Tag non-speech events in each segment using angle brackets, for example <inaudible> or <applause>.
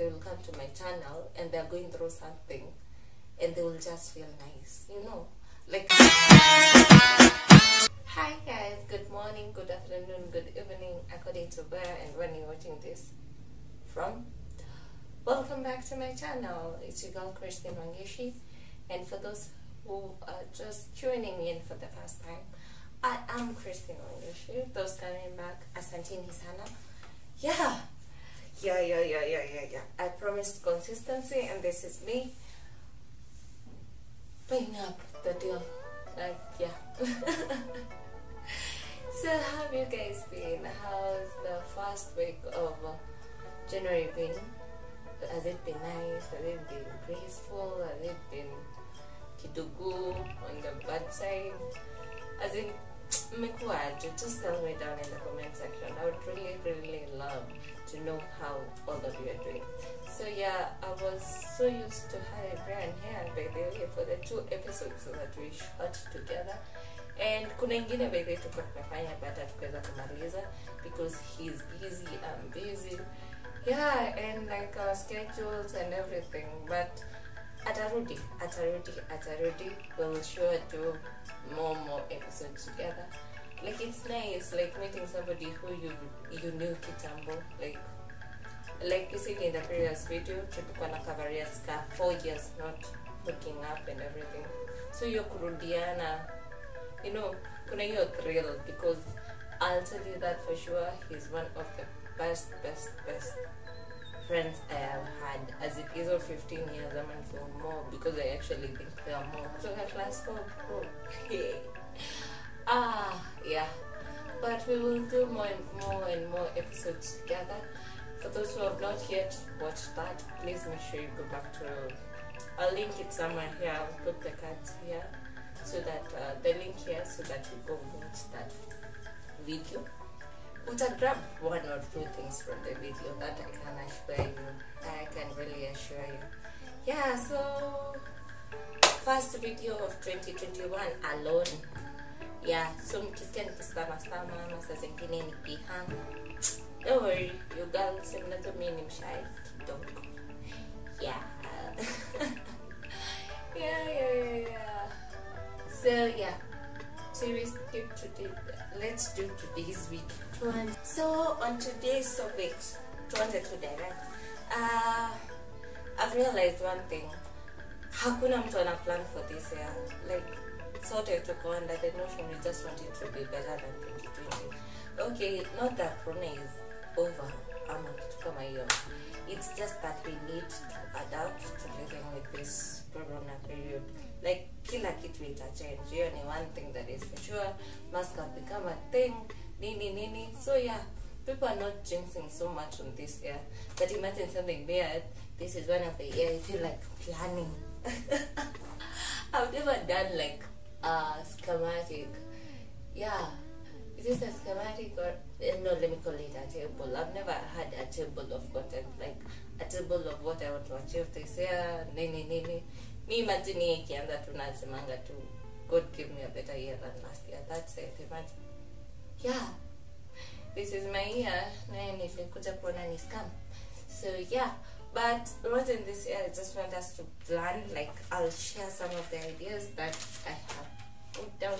they will come to my channel and they're going through something and they will just feel nice, you know. Like Hi guys, good morning, good afternoon, good evening, according to where and when you're watching this from. Welcome back to my channel. It's your girl Christine Wangechi. And for those who are just tuning in for the first time, I am Christine Wangechi. Those coming back, asantini sana. Yeah, yeah, yeah, yeah, yeah, yeah, yeah. I promised consistency, and this is me paying up the deal. Like, yeah. <laughs> so, how have you guys been? How's the first week of January been? Has it been nice? Has it been graceful? Has it been kidogo on the bad side? Has in, mmekuwaje? Just tell me down in the comment section. I would really, really love to know how all of you are doing. So yeah, I was so used to having Brian here by the way for the two episodes that we shot together. And kuna ingine by the way tuko tumefanya but hatukuweza kumaliza because he's busy, I'm busy. Yeah, and like our schedules and everything. But atarudi, atarudi, atarudi. We'll sure do more more episodes together. Like it's nice, like meeting somebody who you you knew kitambo, like like see in the previous video, tulikuwa na kavaria ska four years not hooking up and everything. So hiyo kurudiana, you know, kuna hiyo thrill because I'll tell you that for sure. He's one of the best, best, best friends I have had. As it is of 15 years, I mean for more because I actually think there are more. So at last four. ah, yeah. But we will do more and more and more episodes together. For those who have not yet watched that, please make sure you go back to. I'll link it somewhere here. I'll put the cards here, so that uh, the link here, so that you go watch that video. Uta grab one or two things from the video that I can assure you. I can really assure you. Yeah. So first video of 2021 alone. Yeah. So mkisikia nikisema sama ama saa zingine nikihang don't worry, you girls mnazo mimi ni mshy kidogo. Yeah. <laughs> yeah, yeah, yeah, yeah. So yeah. So we skip today. Let's do today's video. So on today's topic, tuanze to direct. Uh, I've realized one thing. Hakuna mtu ana plan for this year. Like sote tuko under the notion we just want it to be better than 2020. Okay, not that Corona is over ama kitu kama hiyo it's just that we need to adapt to living with this corona period. Like kila kitu itachange hiyo ni one thing that is for sure. Mask have become a thing. Nini nini. So yeah. People are not jinxing so much on this year but imagine something bad this is one of the year you feel like planning. <laughs> I've never done like a schematic. Yeah is this a schematic or eh, no let me call it a table. I've never had a table of content like a table of what i want to achieve. This year nini nini mi imagine ikianza tu nasemanga tu god give me a better year than last year. That's it imagine. Yeah. This is my year scam. So yeah. But in this year i just want us to plan like i'll share some of the ideas that i have put down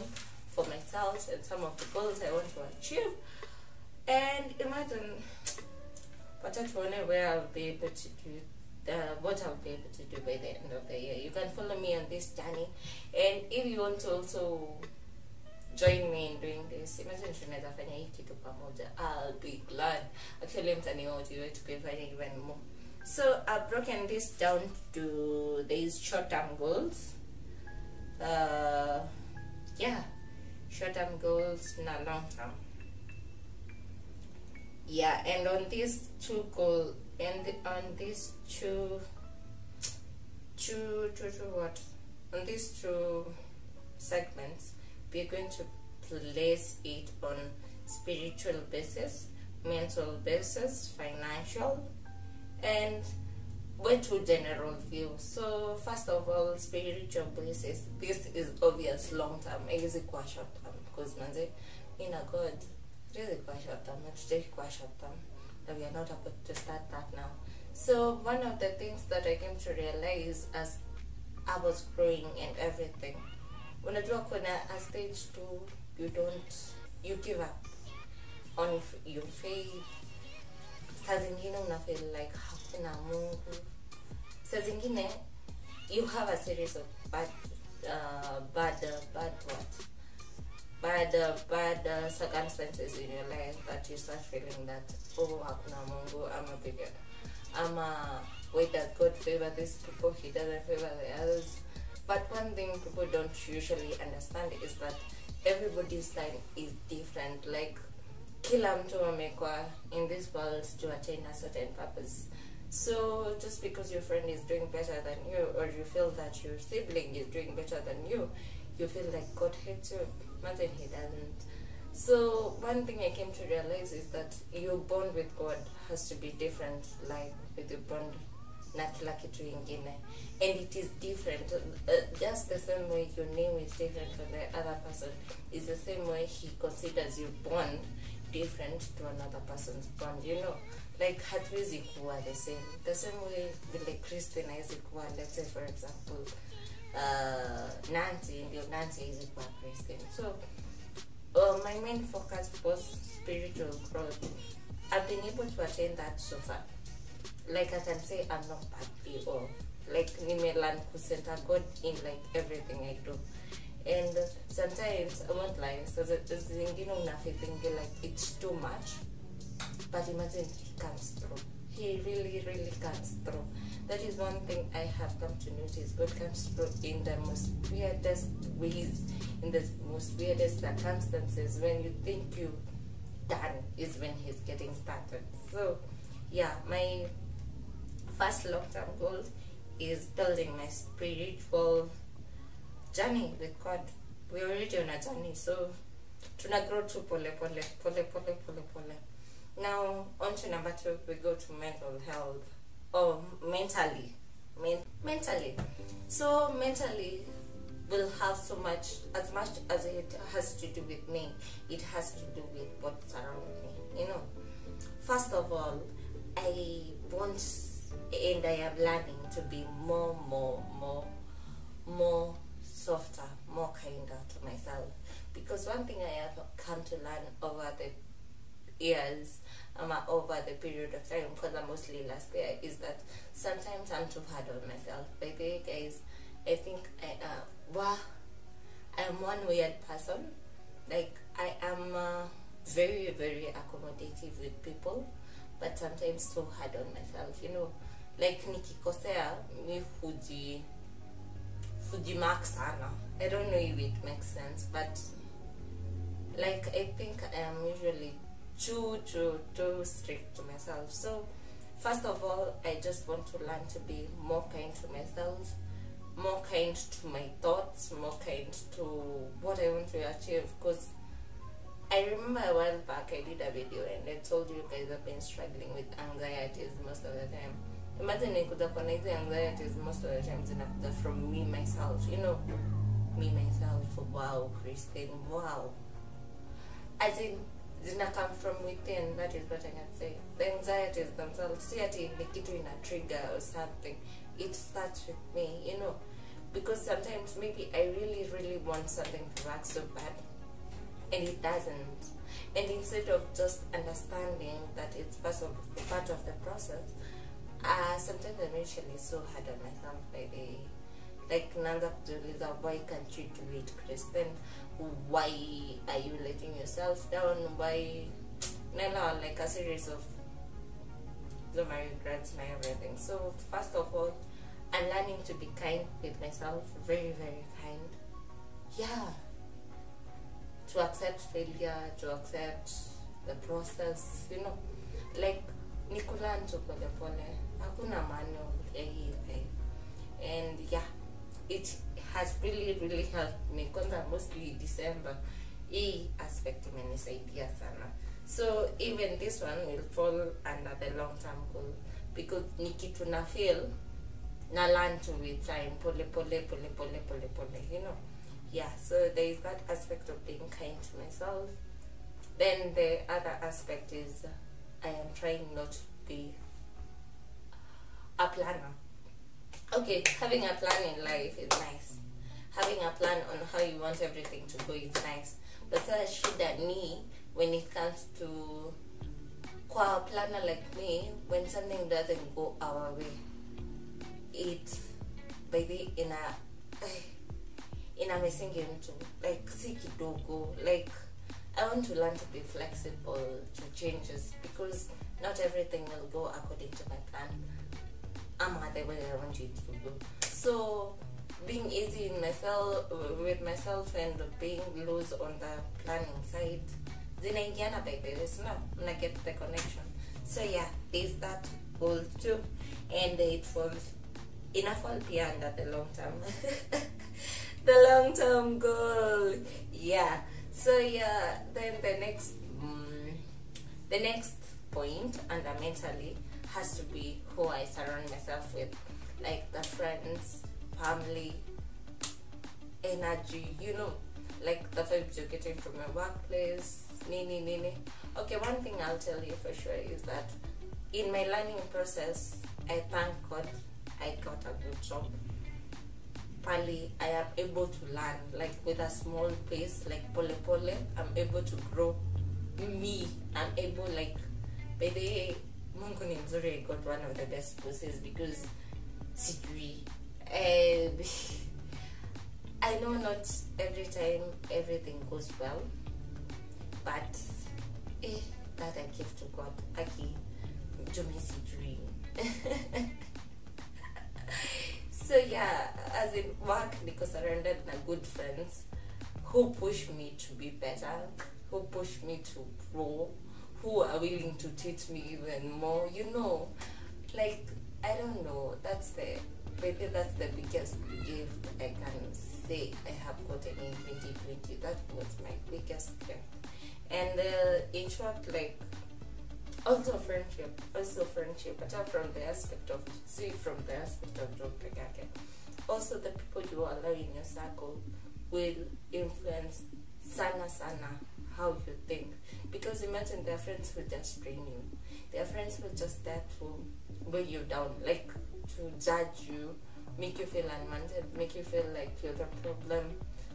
for myself and some of the goals I want to achieve. And imagine wacha tuone where I'll be able to do uh, what I'll be able to do by the end of the year. You can follow me on this journey. And if you want to also join me in doing this, imagine tunaweza fanya hii kitu pamoja. I'll be glad. Actually mtaniote tukifanya even more. So I've broken this down to these short-term goals. Uh, yeah short-term goals na long-term yeah and on these two goal and on these two two two two what? On these two segments we're going to place it on spiritual basis mental basis financial and way too general view. So first of all spiritual basis this is obvious long term easy term because manze in a god it is kwa short term not take kwa short term but we are not about to start that now so one of the things that i came to realize as i was growing and everything when unajua kuna a stage two you don't you give up on your faith. Saa zingine feel like hakuna mungu saa zingine you have a series of bad uh, bad uh, bad what bad the bad uh, circumstances in your life that you start feeling that oh hakuna mungu ama bigger i'm a wait that god favor these people he doesn't favor the others. But one thing people don't usually understand is that everybody's time is different. Like kila mtu amekwa in this world to attain a certain purpose. So just because your friend is doing better than you or you feel that your sibling is doing better than you you feel like god hates you imagine he doesn't. So one thing i came to realize is that your bond with god has to be different like with your bond na kila kitu ingine. And it is different. Uh, just the same way your name is different from the other person is the same way he considers your bond different to another person's bond you know? Like hatuwezi kuwa the same. The same way vile christian hawezi kuwa let's say for example uh, nancy ndio nancy hawezi kuwa christian so uh, my main focus was spiritual growth i've been able to attain that so far like I can say I'm not badly off. Like nimelan center God in like everything I do. And sometimes I won't lie, so zingine unafeeling like it's too much. But imagine he comes through. He really, really comes through. That is one thing I have come to notice. God comes through in the most weirdest ways, in the most weirdest circumstances. When you think you done is when he's getting started. So yeah, my first long-term goal is building my spiritual journey with God. We're already on a journey, so tuna grow to pole pole pole pole pole pole. Now on to number two, we go to mental health or mentally, Men- mentally. So mentally, will have so much as much as it has to do with me. It has to do with what's around me. You know, first of all, I want and I am learning to be more, more, more, more softer, more kinder to myself. Because one thing I have come to learn over the years, um, over the period of time, because I'm mostly last year, is that sometimes I'm too hard on myself. Way, guys, I think I uh, I'm one weird person. Like I am uh, very, very accommodative with people, but sometimes too hard on myself. You know, like nikikosea mi huji hujimark sana i don't know if it makes sense but like i think i am usually too too too strict to myself. So first of all i just want to learn to be more kind to myself more kind to my thoughts more kind to what i want to achieve. Because I remember a while back I did a video and I told you guys I've been struggling with anxieties most of the time. Imagine nikuja kuwa na hizi anxieties most of the time zinakuja from me myself you know me myself. Wow christine wow. As in zina come from within. That is what i can say. The anxieties themselves si ati ni kitu ina trigger or something. It starts with me you know. Because sometimes maybe i really really want something to work so bad and it doesn't. And instead of just understanding that it's part of part of the process uh, sometimes I'm usually so hard on myself the like naanza kujiuliza why can't you do it Kristin why are you letting yourself down? Why naelewa like a series of so my regrets my everything. So first of all I'm learning to be kind with myself very very kind. Yeah. To accept failure to accept the process you know. Like ni kulearn tu polepole hakuna thing and yeah it has really really helped me. Kwanza mostly december hii aspect imenisaidia sana. So even this one will fall under the long term goal. Because ni kitu na feel na learn to with time pole pole pole pole pole pole you know? Yeah so there is that aspect of being kind to myself. Then the other aspect is i am trying not to be a planner okay having a plan in life is nice. Having a plan on how you want everything to go is nice. But sasa shida ni when it comes to a planner like me when something doesn't go our way it baby ina <sighs> ina mesingi mtu like si kidogo like i want to learn to be flexible to changes because not everything will go according to my plan so being easy in myself with myself and being loose on the planning side zinaingiana by the way so now I get the connection. So yeah there's that goal too. And it falls enough fall pia under the long term. <laughs> The long term goal. Yeah. So yeah then the next mm, the next point fundamentally has to be who i surround myself with. Like the friends family energy you know. Like the vibes you're getting from your workplace nini nini okay one thing i'll tell you for sure is that in my learning process i thank god i got a good job. Pali i am able to learn like with a small pace like pole pole. I'm able to grow. Me i'm able like by the mungu ni mzuri i got one of the best bosses because sijui eh, <laughs> i know not every time everything goes well but eh, that i give to god. Aki jumi sijui <laughs> so yeah as in work niko surrounded na good friends who push me to be better who push me to grow who are willing to teach me even more you know? Like i don't know. That's the maybe that's the biggest gift i can say i have gotten in 2020 that was my biggest gift. And uh, in short like also friendship also friendship apart from the aspect of see from the aspect of job pekake also the people you allow in your circle will influence sana sana how you think. Because imagine their friends will just train you. Their friends will just there to weigh you down like to judge you make you feel unwanted make you feel like you're the problem.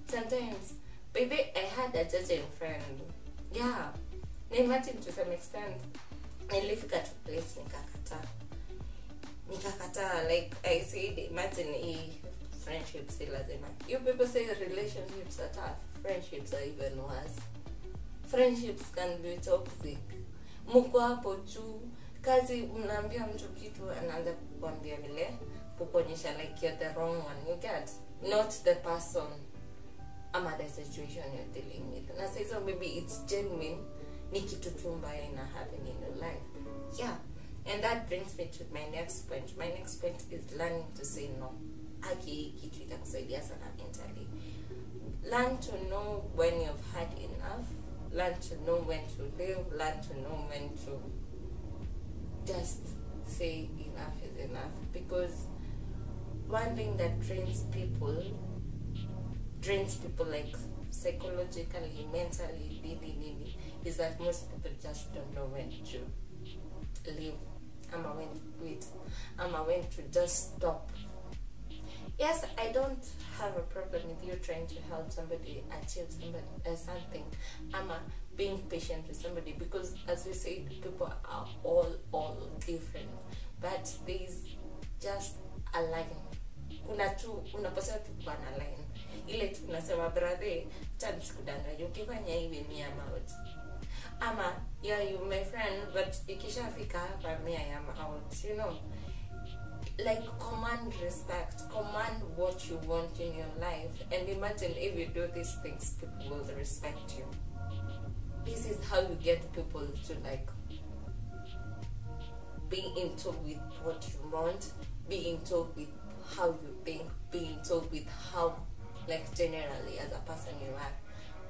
Sometimes baby i had a judging friend. Yeah imagine to some extent nilifika to place nikakataa nikakataa like i said imagine hii friendships si lazima you people say relationships are tough. Friendships are even worse friendships can be toxic. Mko hapo juu kazi mnaambia mtu kitu anaanza kukwambia vile kukuonyesha like you're the wrong one you get not the person ama the situation you're dealing with. Na saizo maybe it's genuine ni kitu tu mbaya ina happen in your life. Yeah and that brings me to my next point. My next point is learning to say no. Aki kitu itakusaidia sana mentally. Learn to know when you've had enough learn to know when to live learn to know when to just say enough is enough because one thing that drains people drains people like psychologically mentally really is that most people just don't know when to live I'm when to quit. I'm when to just stop yes i don't have a problem with you trying to help somebody achieve somebody, uh, something. I'm ama being patient with somebody because as we said people are all all different. But there is just a line. Kuna tu unapaswa tu kuwa na line. Ile tu unasema brother chance kudanganya. Ukifanya hivi am out. Ama yeah you my friend but ikishafika hapa I am out you know like command respect command what you want in your life and imagine if you do these things people will respect you. This is how you get people to like be in tune with what you want be in tune with how you think be in tune with how like generally as a person you are.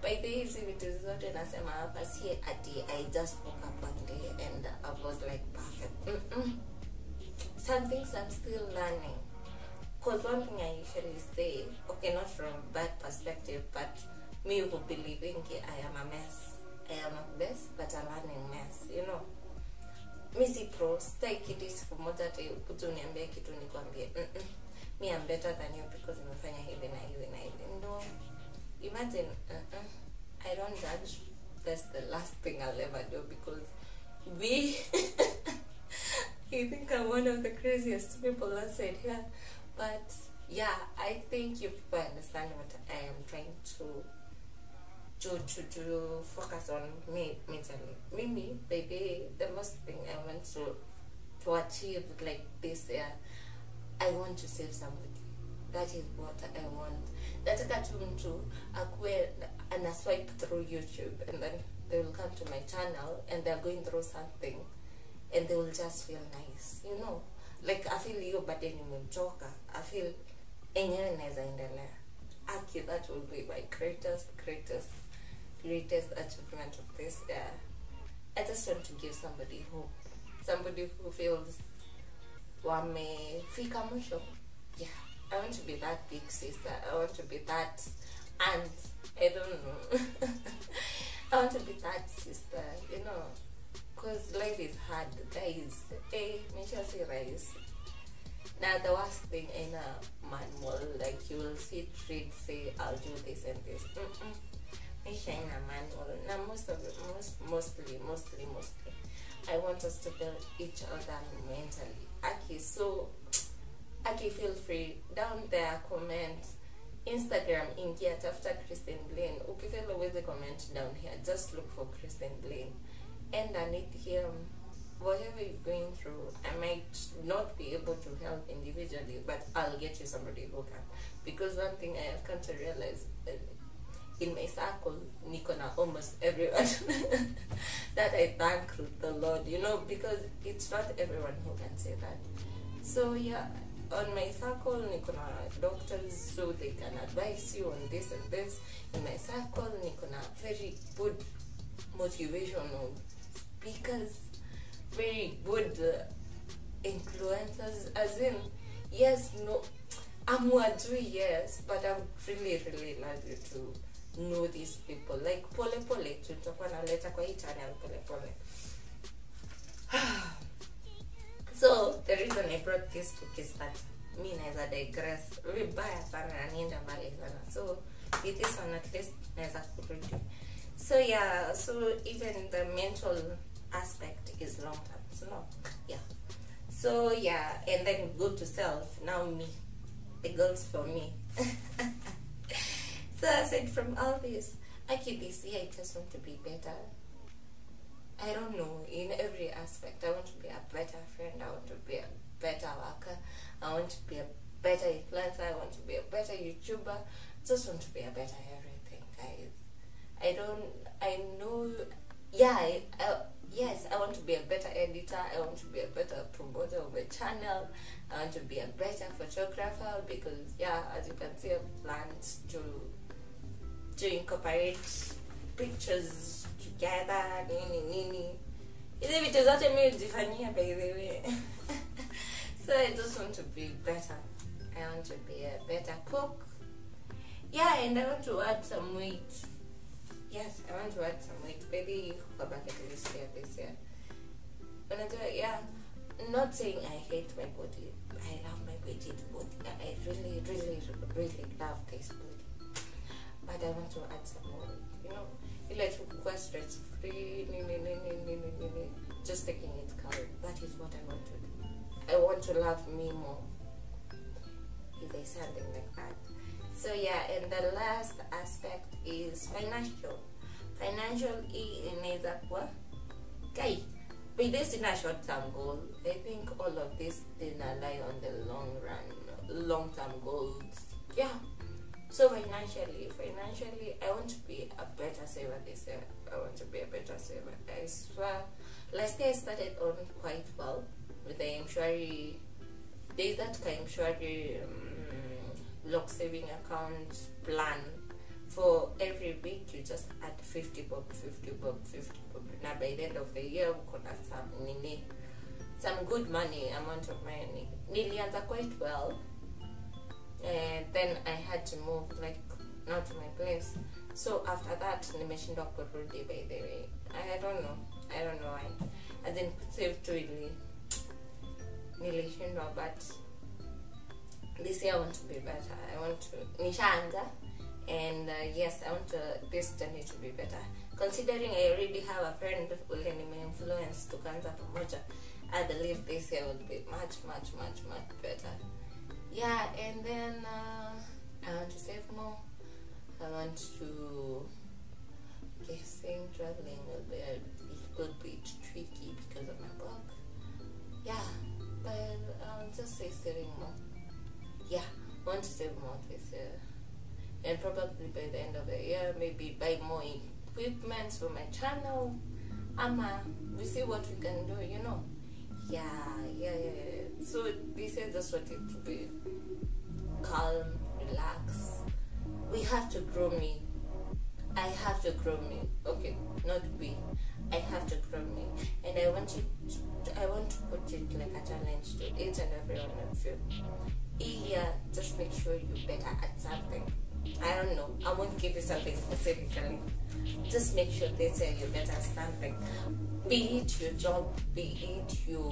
By the hizi vitu zote nasema hapa si ati i just woke up one day and i was like perfect. Mm-mm. Some things i'm still learning. Because one thing i usually say okay not from bad perspective but me who believing i am a mess. I am a mess but a learning mess you know. Mi pro stai kiti siku moja ati kuja uniambie kitu nikwambie mm -mm. mi am better. Than you because nimefanya hivi na hivi na hivi. No. Imagine uh -uh. i don't judge. That's the last thing i'll ever do because we <laughs> I think I'm one of the craziest people outside here. But yeah, I think you people understand what I am trying to to to, to focus on me mentally. Mimi, baby, the most thing I want to to achieve like this year, I want to save somebody. That is what I want. That's Nataka tu mtu akuwe ana swipe through YouTube and then they will come to my channel and they're going through something and they will just feel nice you know? Like i feel hiyo bade nimemchoka i feel enyewe naweza endelea. Aki that will be my greatest greatest greatest achievement of this year. I just want to give somebody hope. Somebody who feels wamefika mwisho. Yeah i want to be that big sister. I want to be that aunt. I don't know. <laughs> I want to be that sister you know because life is hard. Guys hey maisha si rahisi now the worst thing in a manual like you will see trade say i'll do this and this. Mm-mm. maisha in a manual now most of it most mostly mostly mostly i want us to build each other mentally. Okay so aki feel free. Down there comment. Instagram ingia tafuta kristen blaine. Okay, feel ukifeel uweze comment down here. Just look for kristen blaine underneath him. Whatever you're going through i might not be able to help individually but i'll get you somebody who can. Because one thing i have come to realize uh, in my circle niko na almost everyone <laughs> that i thank the lord you know because it's not everyone who can say that. So yeah on my circle niko na doctors so they can advise you on this and this. In my circle niko na very good motivational speakers very good uh, influencers as in yes no i'm wadu yes but i would really really love you to know these people. Like pole pole tu tutakuwa naleta kwa channel pole pole. <sighs> So the reason i brought this book is that mi naweza digress vibaya sana na nienda mbali sana. So with this one at least naweza kurudi. So yeah so even the mental aspect is long term so no yeah so yeah and then go to self now me the girls for me <laughs> so aside from all this i keep this year i just want to be better I don't know, in every aspect. I want to be a better friend. I want to be a better worker. I want to be a better influencer. I want to be a better YouTuber. Just want to be a better everything, guys. I don't, I know, yeah, I, I, yes, I want to be a better editor. I want to be a better promoter of a channel. I want to be a better photographer because, yeah, as you can see, I've planned to, to incorporate pictures together nini nini hizi vitu zote mi hujifanyia by the way <laughs> so i just want to be better i want to be a better cook yeah and i want to add some weight yes i want to add some weight maybe back bucket list year this year When I do it, yeah. Not saying i hate my body. I love my body i really really really love this body. But i want to add some more you know? Tu kukuwa stress free just taking it calm. That is what i want to do. I want to love me more. If there's something like that so yeah and the last aspect is financial financial inaweza kuwa kai with this in a short term goal i think all of this dina lie on the long run long term goals yeah so financially, financially, I want to be a better saver this year. I want to be a better saver. I swear, last year I started on quite well with the Mshwari. There's that Mshwari um, lock saving account plan. For every week, you just add 50 bob, 50 bob, 50 bob. Now by the end of the year, we could have some nini, some good money, amount of money. Nilianza quite well and then I had to move like not to my place. So after that, nimeshindwa kurudi by the way. I don't know. I don't know why. as in kusave tu ili nilishindwa but this year I want to be better. I want to nishaanza and uh, yes I want uh, this journey to be better. Considering I already have a friend who ule nimeinfluence tukaanza pamoja, I believe this year will be much much much much better. Yeah, and then uh, I want to save more. I want to guessing traveling will be a little bit tricky because of my work. Yeah, but I'll just say saving more. Yeah, one to seven months this year. Uh, and probably by the end of the year, maybe buy more equipment for my channel. Ama, we see what we can do, you know. Yeah, yeah, yeah. yeah. So this year just want it to be calm, relax. We have to grow me. I have to grow me. Okay, not we. I have to grow me, and I want you. To, I want to put it like a challenge to each and every one of you. Yeah, just make sure you're better at something. I don't know. I won't give you something specifically. Just make sure they say you're better at something. Be it your job, be it your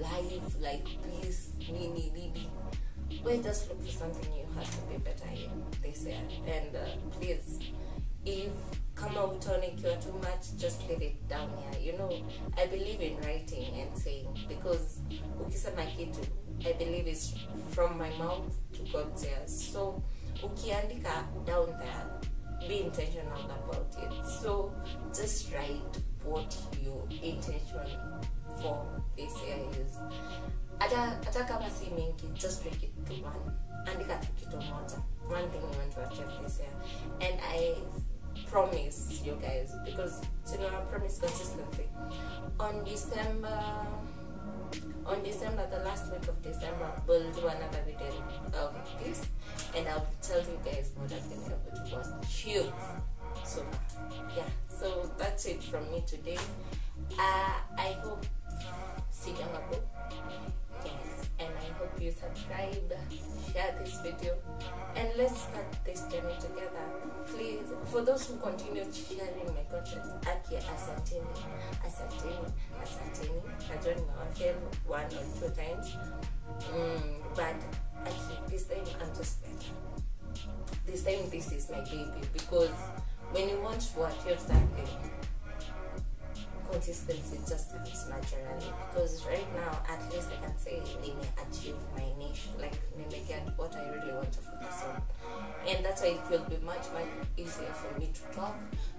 life, like peace, nini, nini. We just look for something you have to be better in this year. And uh, please, if come out kama utaonikiwa too much just leave it down here you know i believe in writing and saying because ukisema kitu i believe is from my mouth to god's ears so ukiandika down there be intentional about it. So just write what your intention for this year is hata kama mingi just break it to one. Andika tu kitu moja. One thing you want to achieve this year. And i promise you guys because you know I promise consistency. On December on December, the last week of December, we'll do another video of this and I'll tell you guys what I've been able to achieve. So yeah, so that's it from me today. Uh, I hope see you Yes, and I hope you subscribe, share this video, and let's start this journey together. For those who continue sharing my content, Aki asanteni, asanteni, asanteni. Najua nimewafail one or two times, mm, but Aki, this time I'm just better. This time this is my baby because when you want to achieve something, consistency just comes naturally because right now at least I can say nime achieve my niche like nime get what I really want to focus on. And that's why it will be much much easier for me to talk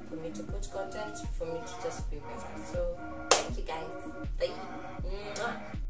for me to put content for me to just be better. So thank you guys. Bye.